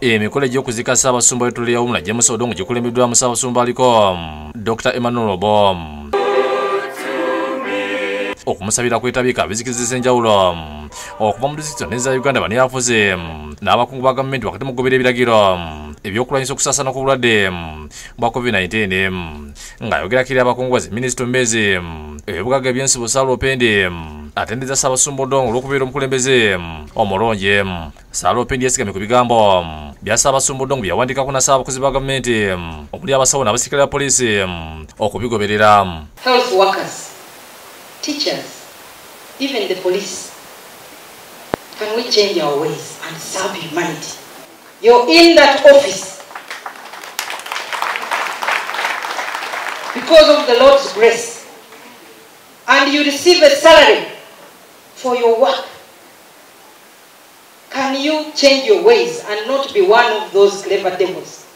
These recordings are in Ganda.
emikolo egy'okuzika ssaabasumba wetuli yawumula james odongo gikulembeddwamu ssaabasumba aliko dr emmanuel obo okumusabira kwetabika abizikiriza enjawulo okuva mu disitulikiti zonna eza uganda baniyafuze n'abakungu ba gavumenti wakati mu kugobera ebiragiro ebyokulwanyisa okusaasaana kw'obulwadde bwa covid-19 ng'ayogerako eri abakungubazi minisita ombezi ebibugaga ebyensibo saalopendi atendeza ssaabasumba odongo olw'okubeera omukulembeze omulungi saalopendi yesigamye ku bigambo bya ssaabasumba odongo bye yawandiikako na ssaabakozi ba gavumenti omuli abasawo n'abasirikale ba poliisi okubigoberera health workers, teachers, even the police. Can we change our ways and serve humanity? You're in that office because of the Lord's grace, and you receive a salary for your work. Can you change your ways and not be one of those clever devils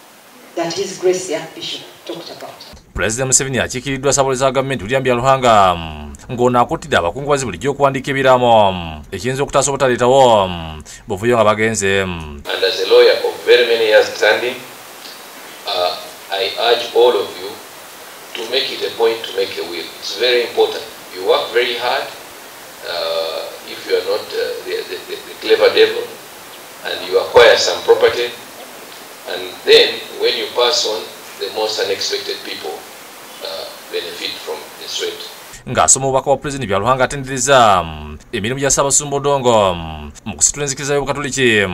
that His Grace, the Bishop, talked about? pulezidenti museveni akiikiriddwa sabole za gavumenti william byaluhanga ng'ono akuttidde abakungubazi bulijjo okuwandiika ebiramo ekiyinza okutaasa obutaleetawo buvuyo nga bagenze And as a lawyer of very many years standing, uh, I urge all of you to make it a point to make a will. It's very important. You work very hard. If you are not uh, the, the, the, the clever devil, and you acquire some property, and then when you pass on, the most unexpected people uh, benefit from the sweat. ng'asoma obubaka bwa pulezidenti byaluhanga atendereza emirimu gya ssaabasumba odongo mu kusitula enzikiriza y'obukatoliki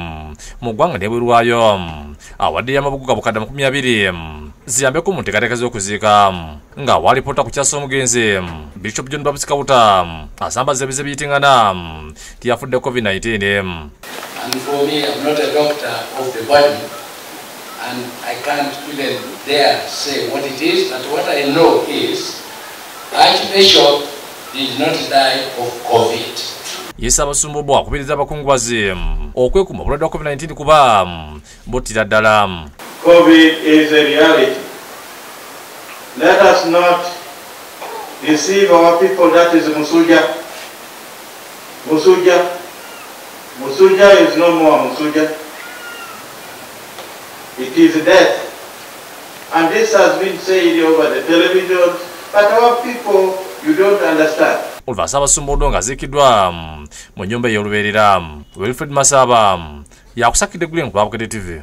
mu ggwanga n'ebweru waayo awaddeyo amabugu ga bukadde makumi abiri ziyambeko mu nteekateeka z'okuziika ng'awalipoota ku kyasa omugenzi bishop john babs kawuta asambaza ebize biyitiŋŋana tiyafudde covid-19 And for me, I'm not a doctor of the body, and I can't even dare say what it is, but what I know is Archbishop did not die of COVID. ye ssaabasumba obwo akubiriza abakungubazi okwekuuma obulwadde bwa covid-19 kuba buttira ddala COVID is a reality. Let us not deceive our people. That is Musuja. Musuja. Musuja is no more Musuja. It is death. And this has been said over the television, but our people, you don't understand. oluva ssaabasumba odongo aziikiddwa mm, mu nnyumba ey'olubeerera mm, wilfred masaba mm, yakusakidde gulen ku babukede tv